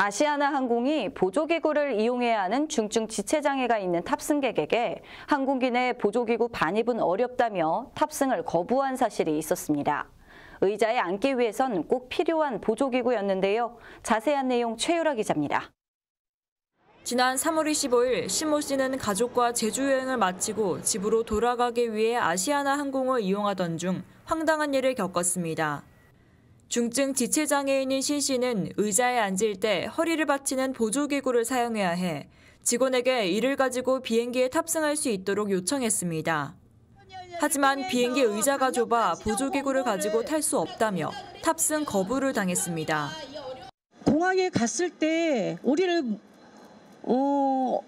아시아나 항공이 보조기구를 이용해야 하는 중증 지체장애가 있는 탑승객에게 항공기 내 보조기구 반입은 어렵다며 탑승을 거부한 사실이 있었습니다. 의자에 앉기 위해선 꼭 필요한 보조기구였는데요. 자세한 내용 최유라 기자입니다. 지난 3월 25일 신모 씨는 가족과 제주 여행을 마치고 집으로 돌아가기 위해 아시아나 항공을 이용하던 중 황당한 일을 겪었습니다. 중증 지체장애인인 신 씨는 의자에 앉을 때 허리를 받치는 보조기구를 사용해야 해 직원에게 이를 가지고 비행기에 탑승할 수 있도록 요청했습니다. 하지만 비행기 의자가 좁아 보조기구를 가지고 탈 수 없다며 탑승 거부를 당했습니다. 공항에 갔을 때 우리를 어,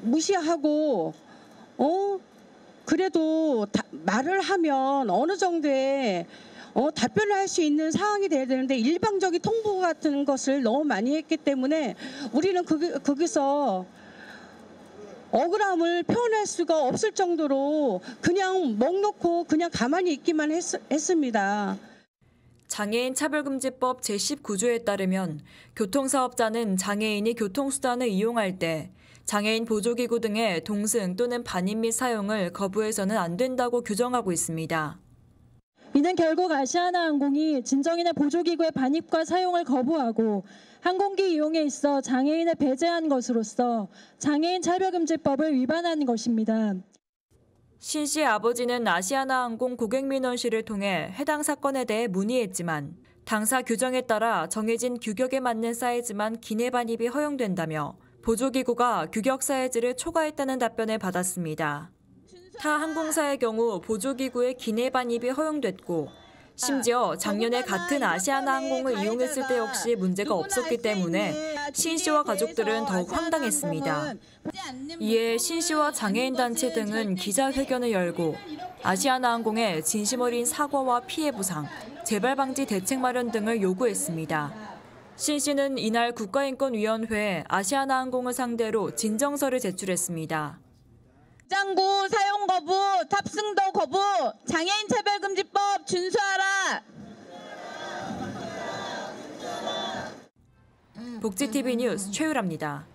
무시하고 어 그래도 다, 말을 하면 어느 정도의 어, 답변을 할 수 있는 상황이 돼야 되는데 일방적인 통보 같은 것을 너무 많이 했기 때문에 우리는 거기, 거기서 억울함을 표현할 수가 없을 정도로 그냥 목 놓고 그냥 가만히 있기만 했, 했습니다. 장애인 차별금지법 제19조에 따르면 교통사업자는 장애인이 교통수단을 이용할 때 장애인 보조기구 등의 동승 또는 반입 및 사용을 거부해서는 안 된다고 규정하고 있습니다. 이는 결국 아시아나항공이 진정인의 보조기구의 반입과 사용을 거부하고 항공기 이용에 있어 장애인을 배제한 것으로서 장애인 차별금지법을 위반한 것입니다. 신 씨의 아버지는 아시아나항공 고객민원실을 통해 해당 사건에 대해 문의했지만 당사 규정에 따라 정해진 규격에 맞는 사이즈만 기내 반입이 허용된다며 보조기구가 규격 사이즈를 초과했다는 답변을 받았습니다. 타 항공사의 경우 보조기구의 기내 반입이 허용됐고 심지어 작년에 같은 아시아나 항공을 이용했을 때 역시 문제가 없었기 때문에 신 씨와 가족들은 더욱 황당했습니다. 이에 신 씨와 장애인 단체 등은 기자회견을 열고 아시아나 항공의 진심 어린 사과와 피해 보상, 재발 방지 대책 마련 등을 요구했습니다. 신 씨는 이날 국가인권위원회에 아시아나 항공을 상대로 진정서를 제출했습니다. 장구 사용 거부, 탑승도 거부, 장애인 차별금지법 준수하라. 복지TV 뉴스 최유라입니다.